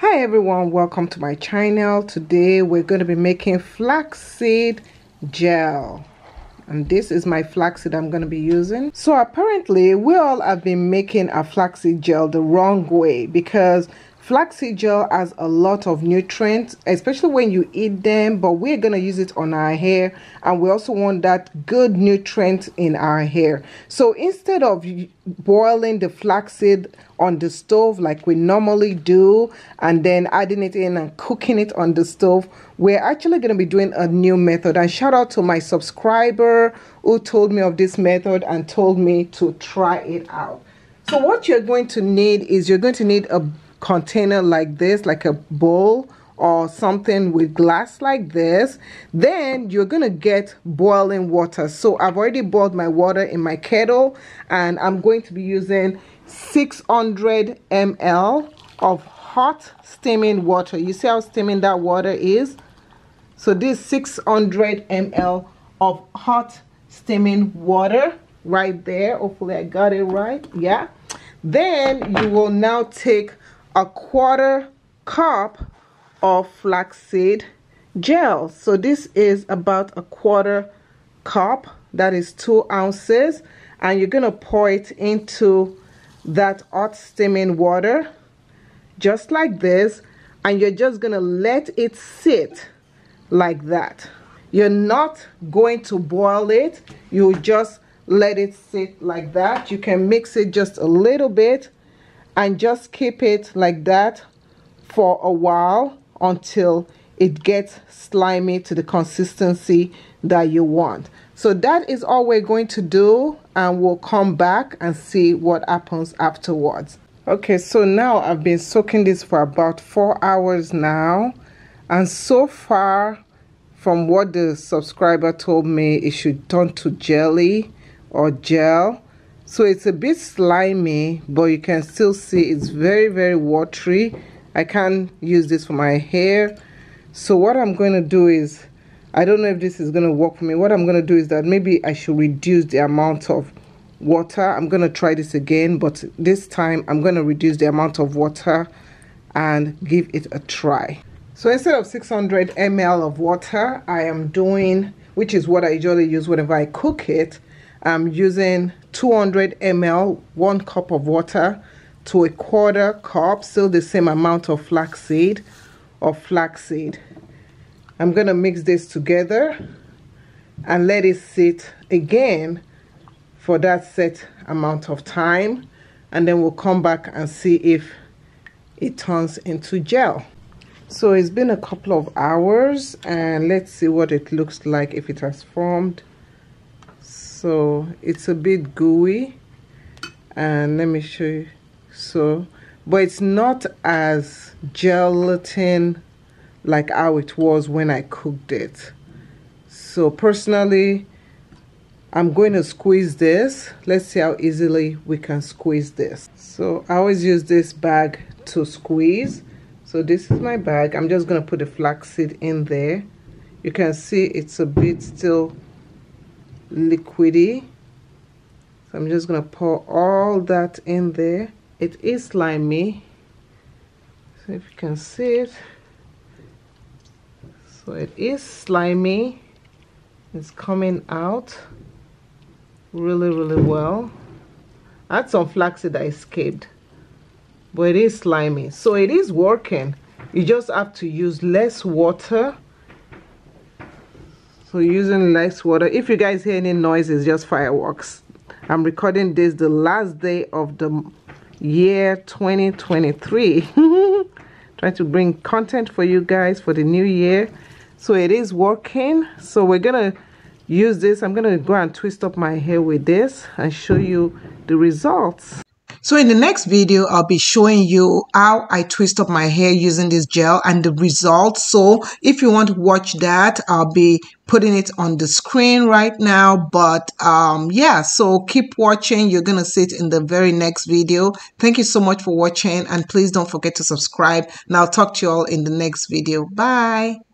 hi everyone. Welcome to my channel. Today we're going to be making flaxseed gel. And this is my flaxseed I'm going to be using. So apparently we all have been making a flaxseed gel the wrong way because Flaxseed gel has a lot of nutrients, especially when you eat them, but we're going to use it on our hair and we also want that good nutrient in our hair. So instead of boiling the flaxseed on the stove like we normally do and then adding it in and cooking it on the stove, we're actually going to be doing a new method. And shout out to my subscriber who told me of this method and told me to try it out. So what you're going to need is you're going to need a container like this, like a bowl or something with glass like this then you're gonna get boiling water. So I've already boiled my water in my kettle and I'm going to be using 600 ml of hot steaming water. You see how steaming that water is? So this 600 ml of hot steaming water right there. Hopefully I got it right. Yeah. Then you will now take a quarter cup of flaxseed gel. So this is about a quarter cup that is two ounces and you're gonna pour it into that hot steaming water just like this and you're just gonna let it sit like that. You're not going to boil it. You just let it sit like that. You can mix it just a little bit and just keep it like that for a while until it gets slimy to the consistency that you want. So that is all we're going to do and we'll come back and see what happens afterwards. Okay, so now I've been soaking this for about four hours now and so far from what the subscriber told me it should turn to jelly or gel so it's a bit slimy but you can still see it's very very watery. I can't use this for my hair. So what I'm going to do is I don't know if this is going to work for me. What I'm going to do is that maybe I should reduce the amount of water. I'm going to try this again but this time I'm going to reduce the amount of water and give it a try. So instead of 600 ml of water I am doing which is what I usually use whenever I cook it I'm using 200 ml, one cup of water to a quarter cup, still the same amount of flaxseed or flaxseed. I'm to mix this together and let it sit again for that set amount of time and then we'll come back and see if it turns into gel. So it's been a couple of hours and let's see what it looks like if it has formed so it's a bit gooey and let me show you. So but it's not as gelatin like how it was when I cooked it. So personally I'm going to squeeze this. Let's see how easily we can squeeze this. So I always use this bag to squeeze. So this is my bag. I'm just going to put the flaxseed in there. You can see it's a bit still liquidy so I'm just to pour all that in there. It is slimy. So if you can see it. So it is slimy. It's coming out really really well. I had some flaxseed that escaped but it is slimy. So it is working. You just have to use less water so using less water. If you guys hear any noise it's just fireworks. I'm recording this the last day of the year 2023 trying to bring content for you guys for the new year. So it is working. So we're gonna use this. I'm gonna go and twist up my hair with this and show you the results so in the next video, I'll be showing you how I twist up my hair using this gel and the results. So if you want to watch that, I'll be putting it on the screen right now. But um, yeah, so keep watching. You're going to see it in the very next video. Thank you so much for watching and please don't forget to subscribe. And I'll talk to you all in the next video. Bye.